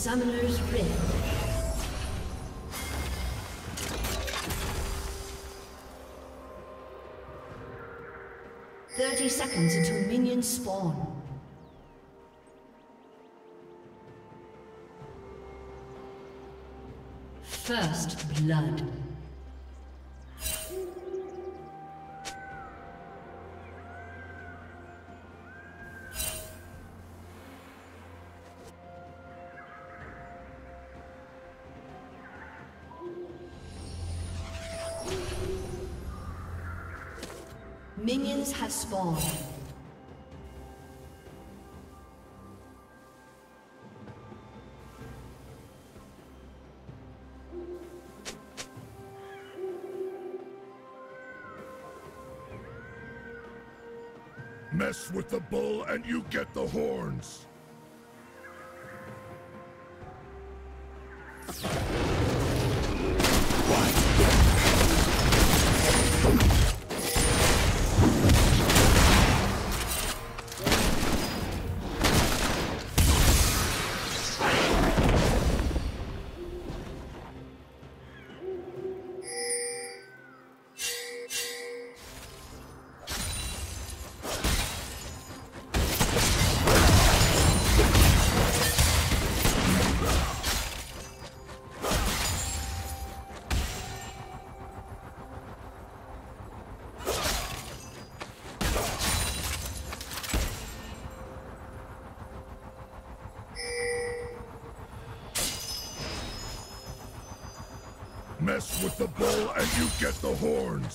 Summoner's Rift. Thirty seconds until minions spawn. First blood. Minions have spawned. Mess with the bull and you get the horns. Mess with the bull and you get the horns.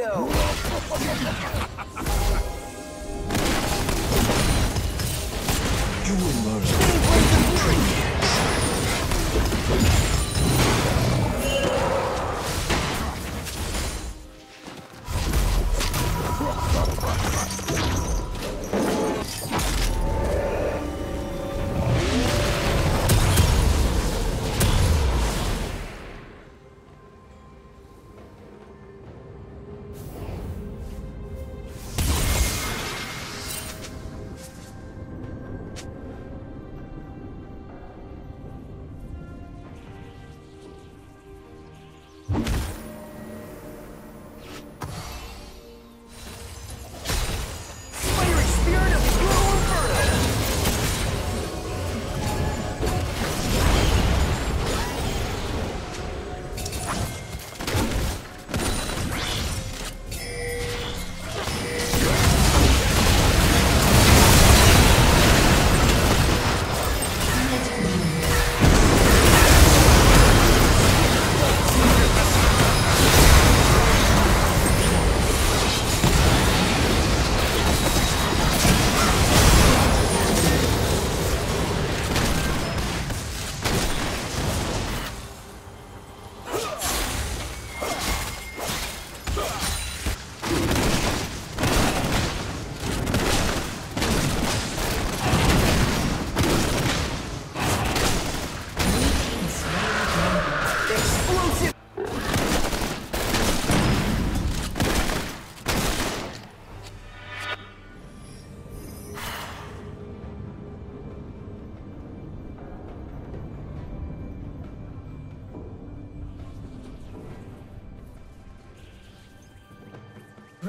Torpedo! You will learn.